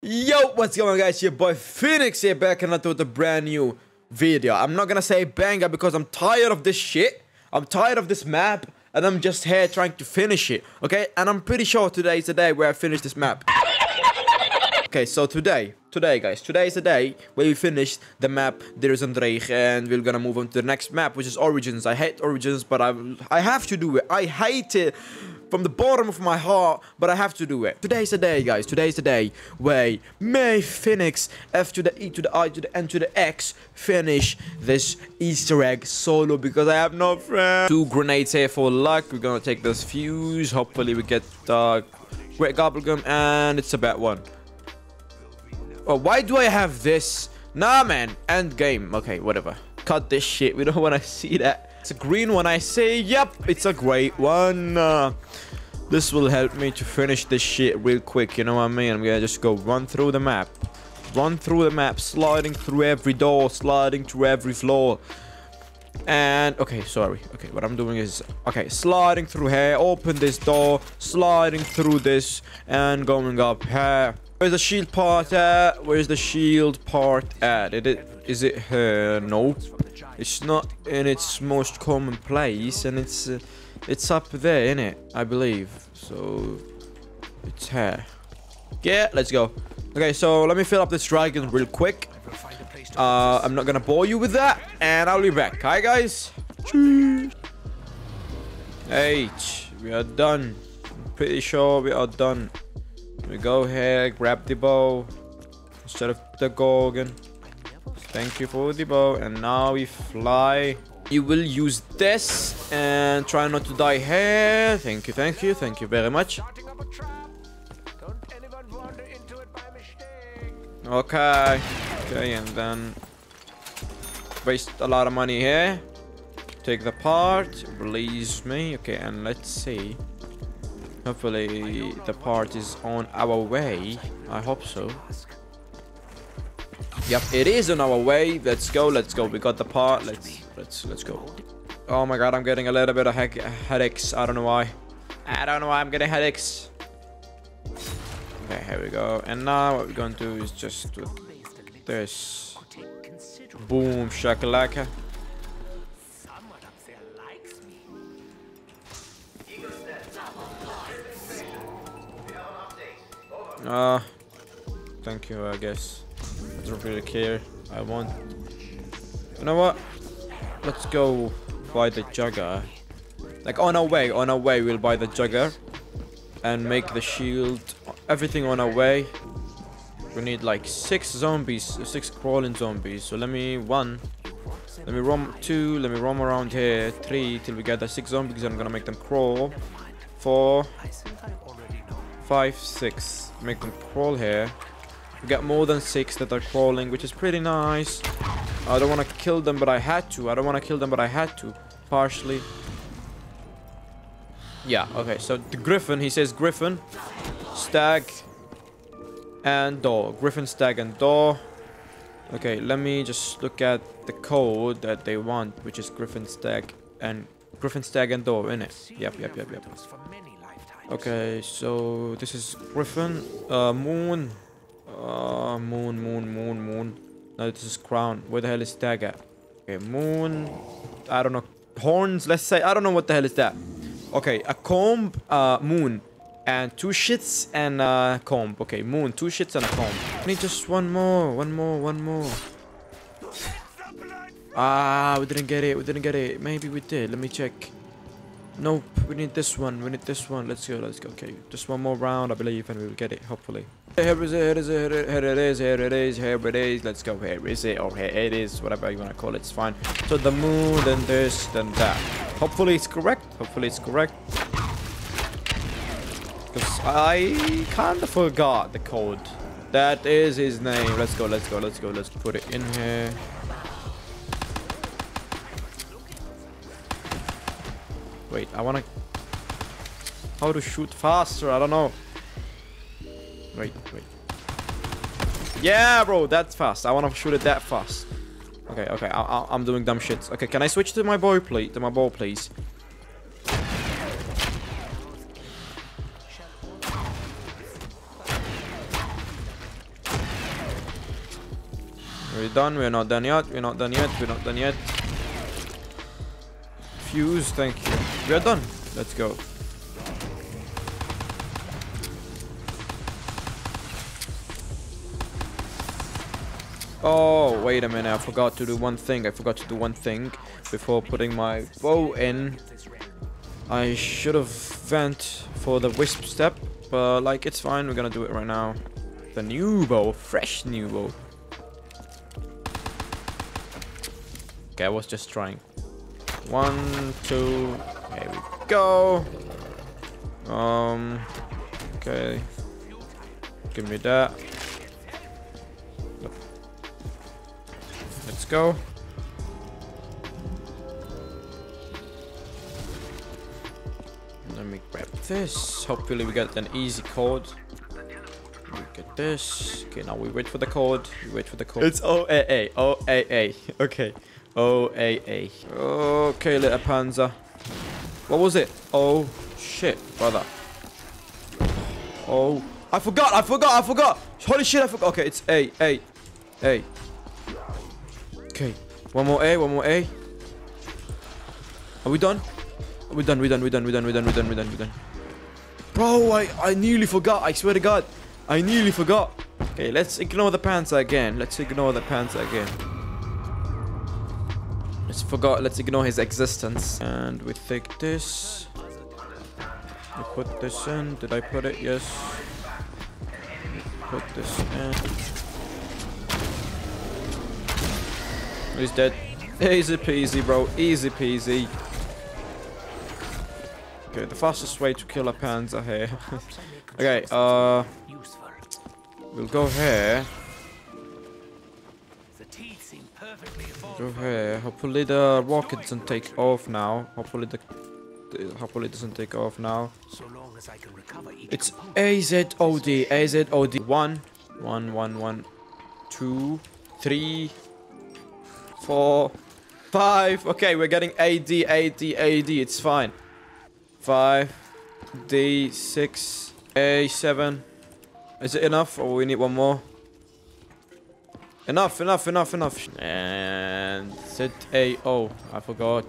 Yo, what's going on guys? Your boy Feinx here back and with a brand new video. I'm not gonna say banger because I'm tired of this shit. I'm tired of this map and I'm just here trying to finish it, okay? And I'm pretty sure today is the day where I finish this map. Okay, so today, today guys, today is the day where we finish the map Der Eisendrache and we're gonna move on to the next map which is Origins. I hate Origins but I, I have to do it. I hate it from the bottom of my heart, but I have to do it. Today's the day, guys. Today's the day where May Feinx, F to the E to the I to the N to the X, finish this Easter egg solo because I have no friends. Two grenades here for luck. We're gonna take this fuse. Hopefully we get uh, Great Gobblegum, and it's a bad one. Oh, why do I have this? Nah, man. End game. Okay, whatever. Cut this shit. We don't want to see that. It's a green one. I say, yep, it's a great one. Uh, this will help me to finish this shit real quick. You know what I mean? I'm gonna just go run through the map. Run through the map, sliding through every door, sliding through every floor. And, okay, sorry. Okay, what I'm doing is, okay, sliding through here, open this door, sliding through this, and going up here. Where's the shield part at? Where's the shield part at? Is it, is it here? Nope. It's not in its most common place, and it's uh, it's up there, in it, I believe. So it's here. Yeah, let's go. Okay, so let me fill up this dragon real quick. Uh, I'm not gonna bore you with that, and I'll be back. Hi, guys. H, we are done. I'm pretty sure we are done. We go here, grab the bow instead of the Gorgon. Thank you for the bow. And now we fly. You will use this and try not to die here. Thank you, thank you, thank you very much. Okay. Okay, and then waste a lot of money here. Take the part, release me. Okay, and let's see. Hopefully the part is on our way. I hope so. Yep, it is on our way. Let's go, let's go. We got the part. Let's let's let's go. Oh my god, I'm getting a little bit of he headaches. I don't know why. I don't know why I'm getting headaches. Okay, here we go. And now what we're going to do is just do this. Boom, shakalaka. Uh, thank you, I guess. I don't really care. I want... You know what? Let's go buy the Jugger. Like, on our way, on our way, we'll buy the Jugger. And make the shield. Everything on our way. We need like six zombies, six crawling zombies. So let me, one. Let me roam, two. Let me roam around here. Three, till we get the six zombies. I'm gonna make them crawl. Four. Five, six. Make them crawl here. We got more than six that are crawling, which is pretty nice. I don't want to kill them, but I had to. I don't want to kill them, but I had to. Partially. Yeah, okay. So the griffin, he says griffin, stag, and door. Griffin, stag, and door. Okay, let me just look at the code that they want, which is griffin, stag, and griffin, stag, and door, in it. Yep, yep, yep, yep. Okay, so this is griffin, uh, moon, uh, moon, moon, moon, moon. No, this is crown. Where the hell is at? Okay, moon. I don't know. Horns, let's say. I don't know what the hell is that. Okay, a comb, uh, moon. And two shits and a comb. Okay, moon, two shits and a comb. I need just one more, one more, one more. Ah, we didn't get it, we didn't get it. Maybe we did. Let me check. Nope, we need this one, we need this one. Let's go, let's go. Okay, just one more round, I believe, and we will get it, hopefully. Here is it, here is it, here it is, here it is, here it is. Let's go, here is it, or here it is, whatever you want to call it, it's fine. So the moon, then this, then that. Hopefully it's correct, hopefully it's correct. Because I kind of forgot the code. That is his name. Let's go, let's go, let's go, let's put it in here. Wait, I wanna... How to shoot faster? I don't know. Wait, wait. Yeah, bro, that's fast. I wanna shoot it that fast. Okay, okay, I am doing dumb shit. Okay, can I switch to my bow, please? To my ball, please? We're done. We're not done yet. We're not done yet. We're not done yet. Fuse, thank you. We are done. Let's go. Oh, wait a minute. I forgot to do one thing. I forgot to do one thing before putting my bow in. I should have vent for the wisp step, but like it's fine. We're gonna do it right now. The new bow, fresh new bow. Okay, I was just trying. One, two, there we go. Um, okay. Give me that. Let's go. Let me grab this. Hopefully we get an easy code. We get this. Okay, now we wait for the code. We wait for the code. It's OAA. OAA. Okay. OAA. Okay, little panzer. What was it? Oh, shit, brother. Oh. I forgot, I forgot, I forgot. Holy shit, I forgot. Okay, it's A, A, A. Okay. One more A, one more A. Are we done? Are We're done, we're done, we're done, we're done, we're done, we're done, we're done, we're done. Bro, I, I nearly forgot. I swear to God. I nearly forgot. Okay, let's ignore the panzer again. Let's ignore the panzer again. Let's forgot. Let's ignore his existence. And we take this. We put this in. Did I put it? Yes. Put this in. He's dead. Easy peasy, bro. Easy peasy. Okay, the fastest way to kill a panzer here. okay, uh... We'll go here. Here. Hopefully the rocket doesn't take off now. Hopefully the... hopefully it doesn't take off now. It's AZOD. AZOD. One. One, one, one. Two. Three. Four. Five. Okay, we're getting AD, AD, AD. It's fine. Five. D. Six. A. Seven. Is it enough or we need one more? Enough, enough, enough, enough. And Z A O. I forgot.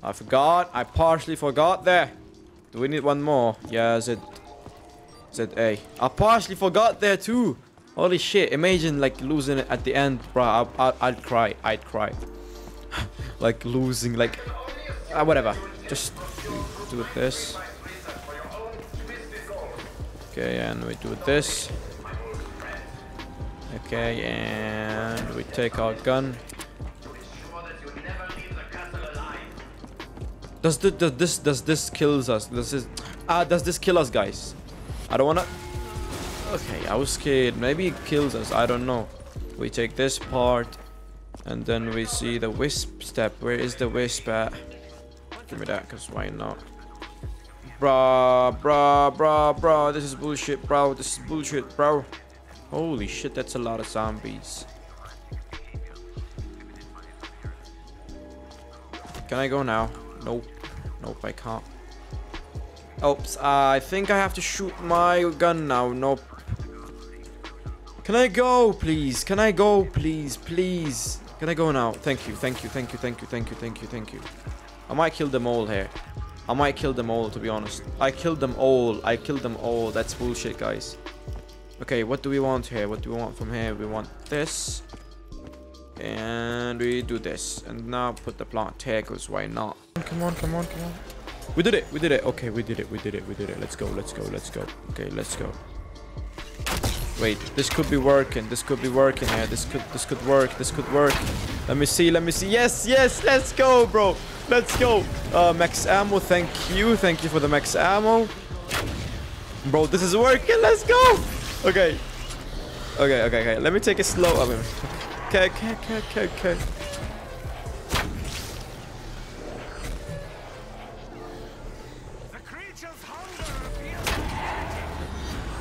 I forgot. I partially forgot there. Do we need one more? Yeah, Z Z A. I partially forgot there too. Holy shit! Imagine like losing it at the end, bro. I, I, I'd cry. I'd cry. like losing, like uh, whatever. Just do this. Okay, and we do this. Okay, and we take our gun. Does does this does this kills us? Does this ah does this kill us, guys? I don't wanna. Okay, I was scared. Maybe it kills us. I don't know. We take this part, and then we see the wisp step. Where is the wisp at? Give me that, cause why not? Bruh, bruh, bruh, bruh. This is bullshit, bro. This is bullshit, bro. Holy shit, that's a lot of zombies. Can I go now? Nope. Nope, I can't. Oops, uh, I think I have to shoot my gun now. Nope. Can I go, please? Can I go, please? Please. Can I go now? Thank you, thank you, thank you, thank you, thank you, thank you, thank you. I might kill them all here. I might kill them all, to be honest. I killed them all. I killed them all. That's bullshit, guys. Okay, what do we want here? What do we want from here? We want this. And we do this. And now put the plant here, because why not? Come on, come on, come on. We did it. We did it. Okay, we did it. We did it. We did it. Let's go. Let's go. Let's go. Okay, let's go. Wait, this could be working. This could be working here. This could this could work. This could work. Let me see. Let me see. Yes, yes. Let's go, bro. Let's go. Uh, max ammo. Thank you. Thank you for the max ammo. Bro, this is working. Let's go. Okay. Okay, okay, okay. Let me take it slow. Okay, okay, okay, okay, okay.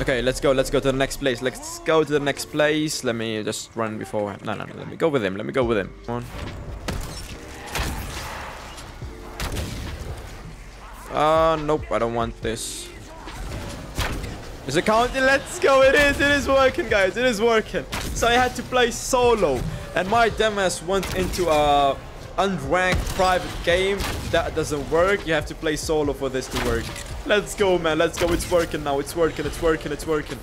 Okay, let's go. Let's go to the next place. Let's go to the next place. Let me just run before. No, no, no. Let me go with him. Let me go with him. Come on. Uh, nope. I don't want this. Is it counting? Let's go. It is. It is working, guys. It is working. So I had to play solo. And my dumbass went into a unranked private game. That doesn't work. You have to play solo for this to work. Let's go, man. Let's go. It's working now. It's working. It's working. It's working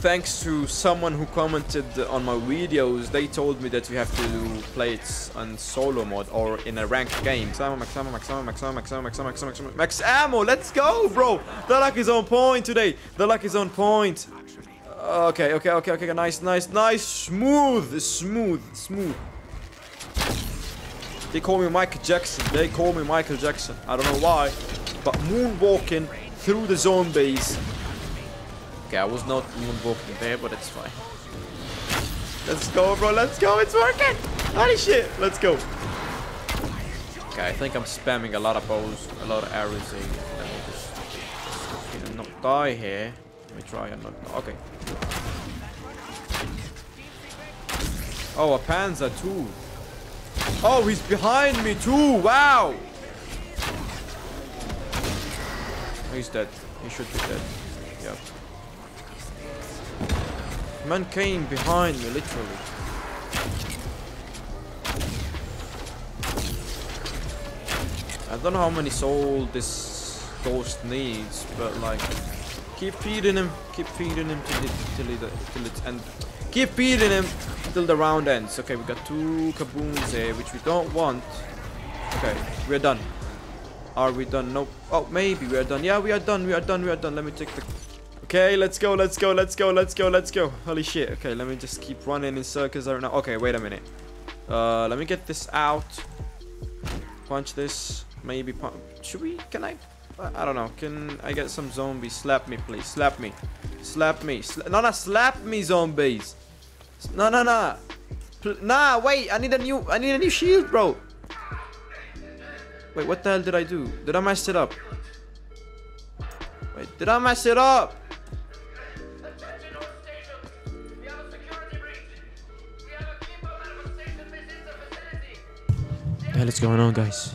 thanks to someone who commented on my videos, they told me that you have to play it on solo mode or in a ranked game. Max ammo, max ammo, max ammo, max ammo, max ammo, max ammo, max ammo, max ammo. Let's go, bro. The luck is on point today. The luck is on point. Okay, okay, okay, okay. Nice, nice, nice. Smooth, smooth, smooth. They call me Michael Jackson. They call me Michael Jackson. I don't know why, but moonwalking through the zombies Okay, I was not even moonwalking there, but it's fine. Let's go, bro. Let's go. It's working. Holy shit. Let's go. Okay, I think I'm spamming a lot of bows, a lot of arrows. Let me just not die here. Let me try and not. Okay. Oh, a panzer too. Oh, he's behind me too. Wow. He's dead. He should be dead. Yep. Man came behind me, literally. I don't know how many souls this ghost needs, but like, keep feeding him, keep feeding him till it, till it, till it end. Keep feeding him till the round ends. Okay, we got two kabooms here, which we don't want. Okay, we're done. Are we done? Nope. Oh, maybe we are done. Yeah, we are done. We are done. We are done. Let me take the Okay, let's go, let's go, let's go, let's go, let's go. Holy shit. Okay, let me just keep running in circles right now. Okay, wait a minute. Uh, let me get this out. Punch this. Maybe punch. Should we? Can I? I don't know. Can I get some zombies? Slap me, please. Slap me. Slap me. Sla no, no, slap me, zombies. No, no, no. Pl nah, wait. I need a new. I need a new shield, bro. Wait, what the hell did I do? Did I mess it up? Wait, did I mess it up? Hell is going on, guys?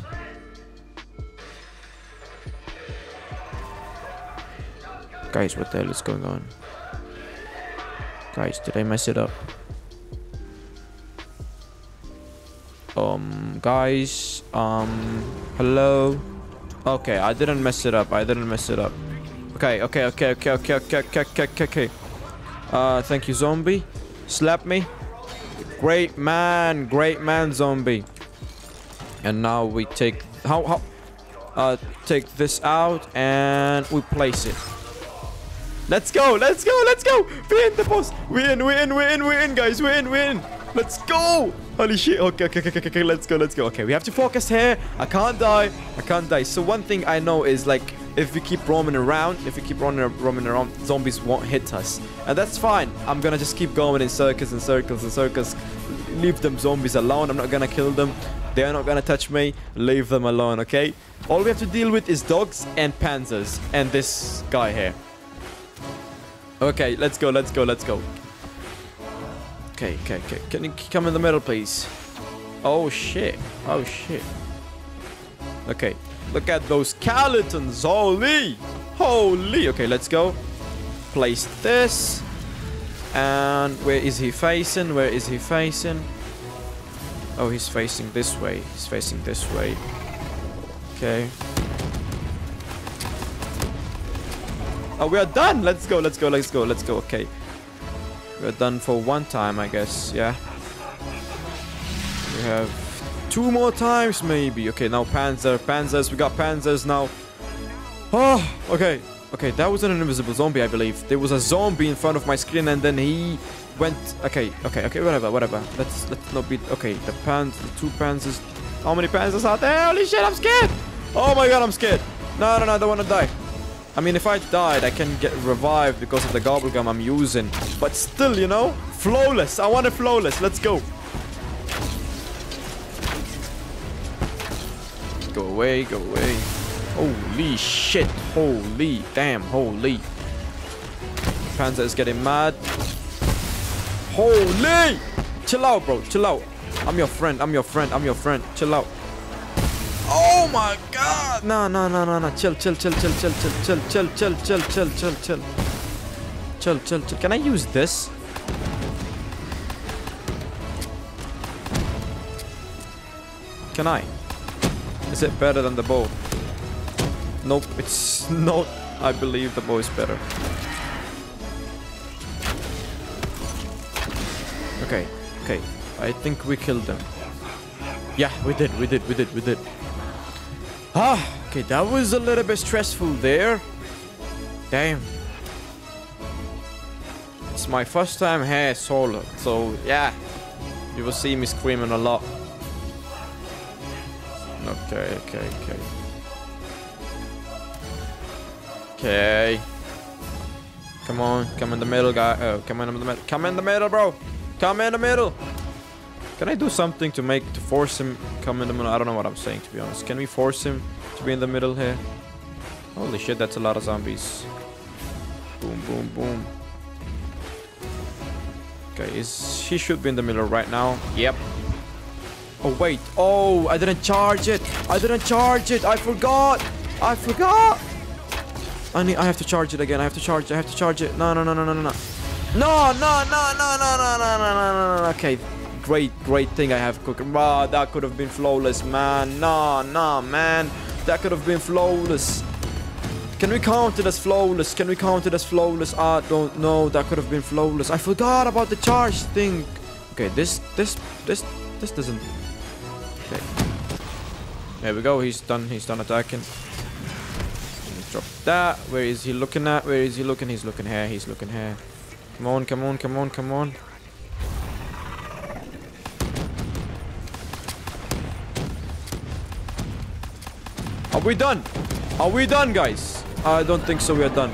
Guys, what the hell is going on? Guys, did I mess it up? Um, guys, um, hello? Okay, I didn't mess it up. I didn't mess it up. Okay, okay, okay, okay, okay, okay, okay, okay, okay. Uh, thank you, zombie. Slap me. Great man, great man, zombie and now we take how how uh take this out and we place it. Let's go let's go let's go! We in the post. We in we in we in we in guys we in we in. Let's go! Holy shit okay, okay okay okay okay let's go let's go. Okay we have to focus here. I can't die i can't die. So one thing i know is like if we keep roaming around if we keep running roaming around zombies won't hit us. And that's fine. I'm gonna just keep going in circles and circles and circles. Leave them zombies alone. I'm not gonna kill them they are not gonna touch me. Leave them alone, okay? All we have to deal with is dogs and panzers and this guy here. Okay, let's go, let's go, let's go. Okay, okay, okay. Can you come in the middle, please? Oh, shit. Oh, shit. Okay, look at those skeletons. Holy! Holy! Okay, let's go. Place this. And where is he facing? Where is he facing? Oh, he's facing this way. He's facing this way. Okay. Oh, we are done! Let's go, let's go, let's go, let's go. Okay. We're done for one time, I guess. Yeah. We have two more times, maybe. Okay, now Panzer. Panzers. We got Panzers now. Oh, okay. Okay, that was an invisible zombie, I believe. There was a zombie in front of my screen and then he went... Okay, okay, okay, whatever, whatever. Let's let's not be... Okay, the pants, the two pants is... How many panzers are there? Holy shit, I'm scared! Oh my god, I'm scared. No, no, no, I don't want to die. I mean, if I died, I can get revived because of the gum I'm using. But still, you know, flawless. I want it flawless. Let's go. Go away, go away. Holy shit. Holy damn. Holy. Panzer is getting mad. Holy! Chill out, bro. Chill out. I'm your friend. I'm your friend. I'm your friend. Chill out. Oh my god! No, no, no, no, no. Chill, chill, chill, chill, chill, chill, chill, chill, chill, chill, chill, chill, chill. Chill, chill, chill. Can I use this? Can I? Is it better than the bow? Nope, it's not. I believe the bow is better. Okay, okay. I think we killed them. Yeah, we did, we did, we did, we did. Ah, okay, that was a little bit stressful there. Damn. It's my first time here solo, so yeah. You will see me screaming a lot. Okay, okay, okay. Okay. Come on, come in the middle, guy. Oh, come in the middle. Come in the middle, bro. Come in the middle. Can I do something to make to force him come in the middle? I don't know what I'm saying to be honest. Can we force him to be in the middle here? Holy shit, that's a lot of zombies. Boom, boom, boom. Okay, is he should be in the middle right now. Yep. Oh wait. Oh, I didn't charge it. I didn't charge it. I forgot. I forgot. I need. I have to charge it again. I have to charge. I have to charge it. No, no, no, no, no, no, no. No, no, no, no, no, no, no, no, no, no. Okay, great, great thing I have cooking. Wow, that could have been flawless, man. Nah, nah, man. That could have been flawless. Can we count it as flawless? Can we count it as flawless? I don't know. That could have been flawless. I forgot about the charge thing. Okay, this, this, this, this doesn't. Okay. There we go. He's done. He's done attacking. Drop that. Where is he looking at? Where is he looking? He's looking here. He's looking here. Come on, come on, come on, come on. Are we done? Are we done, guys? I don't think so. We are done.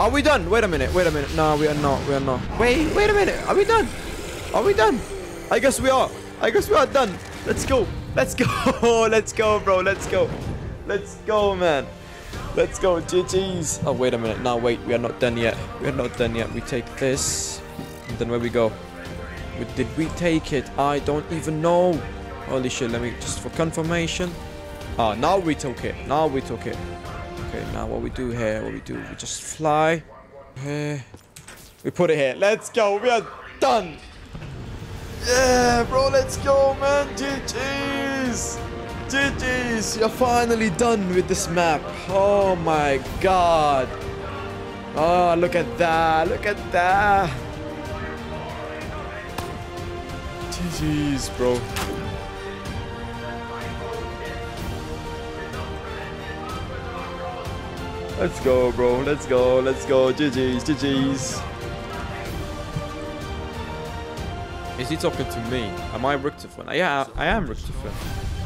Are we done? Wait a minute. Wait a minute. No, we are not. We are not. Wait, wait a minute. Are we done? Are we done? I guess we are. I guess we are done. Let's go. Let's go. Let's go, bro. Let's go. Let's go, man. Let's go. GG's. Oh, wait a minute. No, wait. We are not done yet. We are not done yet. We take this. And then where we go? Did we take it? I don't even know. Holy shit. Let me just for confirmation. Ah, now we took it. Now we took it. Okay, now what we do here, what we do, we just fly. Here. We put it here. Let's go. We are done. Yeah, bro, let's go, man. GG's. GG's. You're finally done with this map. Oh my god. Oh, look at that. Look at that. GG's, bro. Let's go, bro. Let's go. Let's go. GG's. GG's. Is he talking to me? Am I Richtofen? Yeah, I am Richtofen.